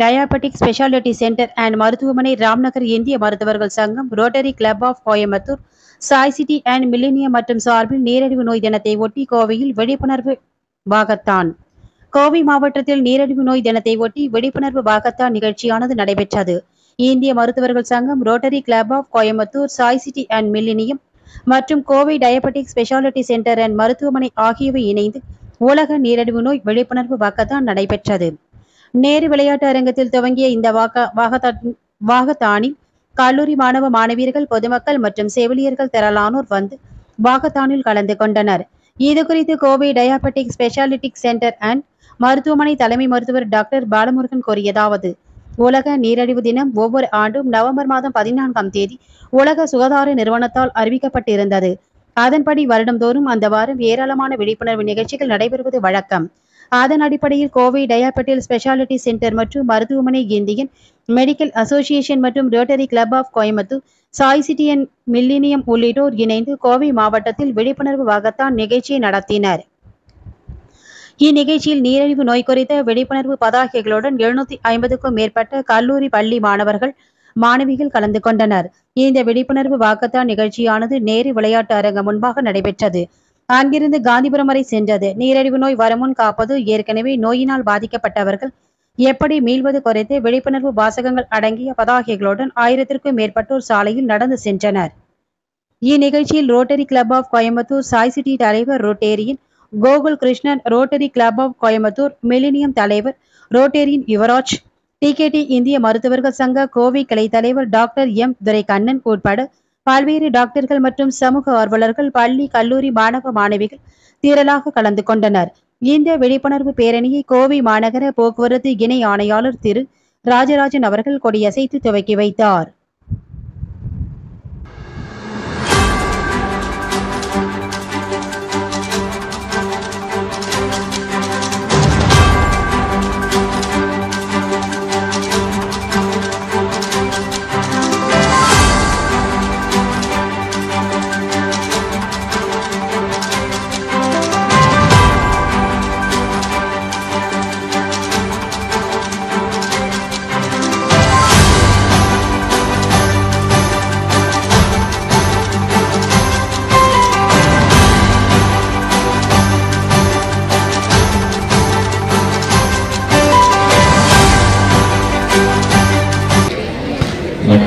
Diabetic speciality centre and மருத்துவமனை ராம்நகர் இந்திய மருத்துவர்கள் சங்கம் rotary club of Coimbatore Sai city and millennium மற்றும் சார்பில் நீரிழிவு நோய் தினத்தை ஒட்டி கோவையில் விழிப்புணர்வு வாகத்தான் கோவை மாவட்டத்தில் நீரிழிவு நோய் தினத்தை ஒட்டி விழிப்புணர்வு வாகத்தான் நிகழ்ச்சியானது நடைபெற்றது. இந்திய மருத்துவர்கள் சங்கம் rotary club of Coimbatore Sai city and millennium மற்றும் Kovai diabetic speciality centre and மருத்துவமனை ஆகியவை இணைந்து உலக நீரிழிவு நோய் விழிப்புணர்வு வாக்கத்தான் நடைபெற்றது. நேரு விளையாட்டு அரங்கத்தில் துவங்கிய இந்த வாகத்தானில் கல்லூரி மாணவ மாணவியர்கள் பொதுமக்கள் மற்றும் செவிலியர்கள் திரளானோர் வந்து வாகத்தானில் கலந்து கொண்டனர். இது குறித்து Kovai diabetic speciality centre and மருத்துவமனை தலைமை மருத்துவர் டாக்டர் பாலமுருகன் கூறியதாவது உலக நீரிழிவு தினம் ஒவ்வொரு ஆண்டும் நவம்பர் மாதம் பதினான்காம் தேதி உலக சுகாதார நிறுவனத்தால் அறிவிக்கப்பட்டிருந்தது. அதன்படி வருடம்தோறும் அந்த வாரம் ஏராளமான விழிப்புணர்வு நிகழ்ச்சிகள் நடைபெறுவது வழக்கம். அதன் அடிப்படையில் கோவை டயாபட்டில் ஸ்பெஷாலிட்டி சென்டர் மற்றும் மருத்துவமனை இந்தியன் மெடிக்கல் அசோசியேஷன் மற்றும் rotary club of Coimbatore Sai city and millennium உள்ளிட்டோர் இணைந்து கோவை மாவட்டத்தில் விழிப்புணர்வு வாகத்தான் நிகழ்ச்சியை நடத்தினர். இந்நிகழ்ச்சியில் நீரிழிவு நோய் குறித்த விழிப்புணர்வு பதாகைகளுடன் எழுநூத்தி ஐம்பதுக்கும் மேற்பட்ட கல்லூரி பள்ளி மாணவர்கள் மாணவிகள் கலந்து கொண்டனர். இந்த விழிப்புணர்வு வாக்கத்தான் நிகழ்ச்சியானது நேரு விளையாட்டு அரங்கம் முன்பாக நடைபெற்றது. அங்கிருந்து காந்திபுரம் வரை சென்றது. நீரிழிவு நோய் வரமுன் காப்பது ஏற்கனவே நோயினால் பாதிக்கப்பட்டவர்கள் எப்படி மீள்வது குறைத்து விழிப்புணர்வு வாசகங்கள் அடங்கிய பதாகைகளுடன் ஆயிரத்திற்கும் மேற்பட்டோர் சாலையில் நடந்து சென்றனர். இந்நிகழ்ச்சியில் rotary club of Coimbatore Sai city தலைவர் rotarian Gokul Krishnan rotary club of Coimbatore millennium தலைவர் ரோட்டேரியின் யுவராஜ் டிகேடி இந்திய மருத்துவர்கள் சங்க கோவை கிளை தலைவர் டாக்டர் எம். துரைக்கண்ணன் உட்பட பல்வேறு டாக்டர்கள் மற்றும் சமூக ஆர்வலர்கள் பள்ளி கல்லூரி மாணவ மாணவிகள் திரளாக கலந்து கொண்டனர். இந்த விழிப்புணர்வு பேரணியை கோவை மாநகர போக்குவரத்து இணை ஆணையாளர் திரு. ராஜராஜன் அவர்கள் கொடியசைத்து துவக்கி வைத்தார்.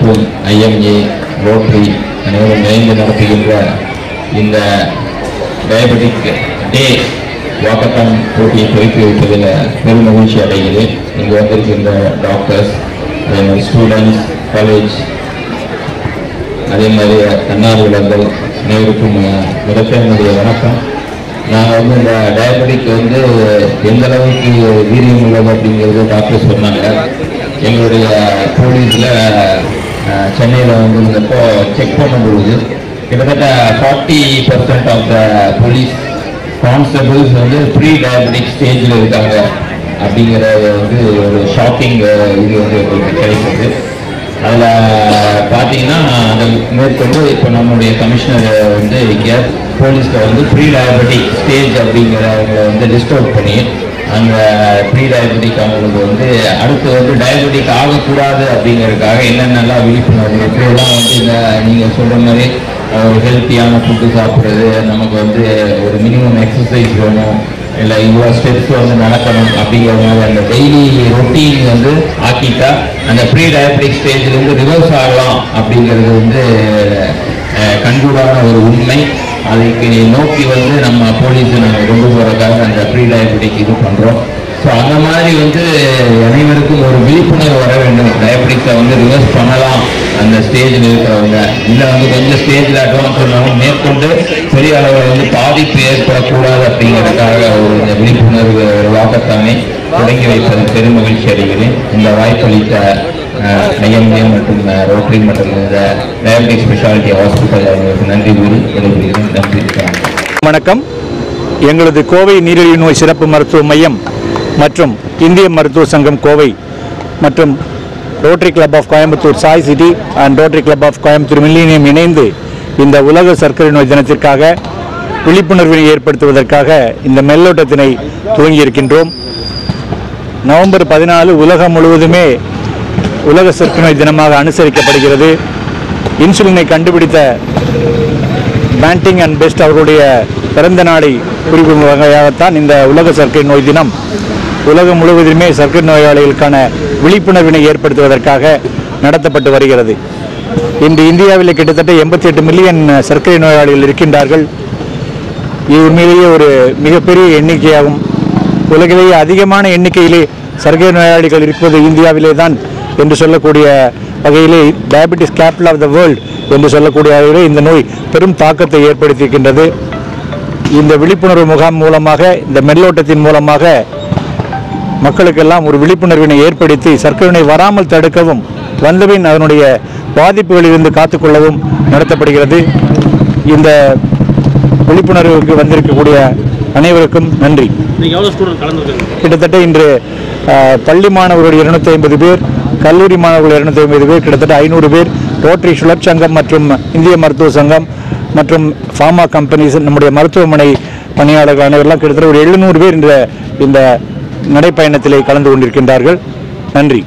மற்றும் ஐஎம்ஏ ரோட்டரி அனைவரும் இணைந்து நடத்துகின்ற இந்த டயபெட்டிக் டே வாக்கத்தான் போட்டியை துவக்கி வைப்பதில் பெரும் மகிழ்ச்சி அடைகிறேன் இங்கு வந்திருக்கின்ற டாக்டர்ஸ் அதே மாதிரி ஸ்டூடெண்ட்ஸ் காலேஜ் அதே மாதிரி தன்னார்வலர்கள் அனைவருக்கும் முதற்க என்னுடைய வணக்கம். நாங்கள் வந்து இந்த டயபெட்டிக் வந்து எந்த அளவுக்கு வீரியம் உள்ளது அப்படிங்கிறது டாக்டர் சொன்னாங்க. எங்களுடைய போலீஸில் சென்னையில் வந்து இருந்தப்போ செக் பண்ணும்பொழுது கிட்டத்தட்ட forty percent of the police constables வந்து ப்ரீ டயபெட்டிக் ஸ்டேஜில் இருக்காங்க அப்படிங்கிற வந்து ஒரு ஷாக்கிங் இது வந்து எங்களுக்கு கிடைக்கிறது அதில் பார்த்தீங்கன்னா அதை மேற்கொண்டு இப்போ நம்முடைய கமிஷனர் வந்து இங்கே போலீஸில் வந்து ப்ரீ டயபெட்டிக் ஸ்டேஜ் அப்படிங்கிறவங்களை வந்து டிஸ்டர்ப் பண்ணி அந்த ப்ரீ டயபெட்டிக் அவங்களுக்கு வந்து அடுத்து வந்து டயபெட்டிக் ஆகக்கூடாது அப்படிங்கிறதுக்காக என்னென்னலாம் விழிப்புணர்வு எப்படியெல்லாம் வந்து இந்த நீங்கள் சொல்கிற மாதிரி ஒரு ஹெல்த்தியான ஃபுட்டு சாப்பிட்றது நமக்கு வந்து ஒரு மினிமம் எக்ஸசைஸ் வேணும் இல்லை இவ்வளோ ஸ்டெப்ஸ் வந்து நடக்கணும் அப்படிங்கிற மாதிரி அந்த டெய்லி ரொட்டீன் வந்து ஆக்கிட்டா அந்த ப்ரீ டயபெட்டிக் ஸ்டேஜ்லேருந்து ரிவர்ஸ் ஆகலாம் அப்படிங்கிறது வந்து கண்கூடான ஒரு உண்மை. அதுக்கு நோக்கி வந்து நம்ம போலீஸை நாங்கள் கொண்டு போகிறதுக்காக அந்த ஃப்ரீ டயபெட்டிக் இது பண்ணுறோம் ஸோ அந்த மாதிரி வந்து அனைவருக்கும் ஒரு விழிப்புணர்வு வர வேண்டும். டயபெட்டிக்ஸை வந்து ரிவர்ஸ் பண்ணலாம். அந்த ஸ்டேஜில் இருக்கிறவங்க. இல்லை வந்து கொஞ்சம் ஸ்டேஜில் அட்வான்ஸ் பண்ணாலும் மேற்கொண்டு பெரிய அளவில் வந்து பாதிப்பு ஏற்படக்கூடாது அப்படிங்கிறதுக்காக ஒரு இந்த விழிப்புணர்வு வாக்கத்தானே தொடங்கி வைப்பது பெரும் மகிழ்ச்சி அடைகிறேன். இந்த வாய்ப்பளித்த ஐஎம்ஏ மற்றும் ரோட்டரி மற்றும் இந்த டயபெட்டிக் ஸ்பெஷாலிட்டி ஹாஸ்பிட்டல் அவங்களுக்கு நன்றி கூறி விடைபெறுகிறேன். நன்றி வணக்கம். வணக்கம். எங்களது கோவை நீரிழிவு நோய் சிறப்பு மருத்துவ மையம் மற்றும் இந்திய மருத்துவ சங்கம் கோவை மற்றும் rotary club of Coimbatore Sai city and rotary club of Coimbatore millennium இணைந்து இந்த உலக சர்க்கரை நோய் தினத்திற்காக விழிப்புணர்வினை ஏற்படுத்துவதற்காக இந்த மெல்லோட்டத்தினை துவங்கியிருக்கின்றோம். நவம்பர் பதினாலு உலகம் முழுவதுமே உலக சர்க்கரை நோய் தினமாக அனுசரிக்கப்படுகிறது. இன்சுலினை கண்டுபிடித்த பேண்டிங் அண்ட் பெஸ்ட் அவர்களுடைய பிறந்த நாளை குறிப்பிடும் வகையாகத்தான் இந்த உலக சர்க்கரை நோய் தினம். உலகம் முழுவதுமே சர்க்கரை நோயாளிகளுக்கான விழிப்புணர்வினை ஏற்படுத்துவதற்காக நடத்தப்பட்டு வருகிறது. இன்று இந்தியாவில் கிட்டத்தட்ட எண்பத்தி எட்டு மில்லியன் சர்க்கரை நோயாளிகள் இருக்கின்றார்கள். இது உண்மையிலேயே ஒரு மிகப்பெரிய எண்ணிக்கையாகும். உலகிலேயே அதிகமான எண்ணிக்கையிலே சர்க்கரை நோயாளிகள் இருப்பது இந்தியாவிலே தான் என்று சொல்லக்கூடிய வகையிலே diabetes capital of the world என்று சொல்லக்கூடிய வகையிலே இந்த நோய் பெரும் தாக்கத்தை ஏற்படுத்தியிருக்கின்றது. இந்த விழிப்புணர்வு முகாம் மூலமாக இந்த மெல்லோட்டத்தின் மூலமாக மக்களுக்கெல்லாம் ஒரு விழிப்புணர்வினை ஏற்படுத்தி சர்க்கரை நோய் வராமல் தடுக்கவும் வந்தபின் அதனுடைய பாதிப்புகளிலிருந்து காத்துக்கொள்ளவும் நடத்தப்படுகிறது. இந்த விழிப்புணர்வுக்கு வந்திருக்கக்கூடிய அனைவருக்கும் நன்றி. கிட்டத்தட்ட இன்று பள்ளி மாணவர்கள் இருநூத்தி ஐம்பது பேர் கல்லூரி மாணவர்கள் இருநூத்தி ஐம்பது பேர் கிட்டத்தட்ட ஐநூறு பேர் ரோட்டரி சுழற் சங்கம் மற்றும் இந்திய மருத்துவ சங்கம் மற்றும் ஃபார்மா கம்பெனிஸ் நம்முடைய மருத்துவமனை பணியாளர்கள் அனைவரெல்லாம் கிட்டத்தட்ட ஒரு எழுநூறு பேர் இந்த இந்த நடைப்பயணத்திலே கலந்து கொண்டிருக்கின்றார்கள். நன்றி.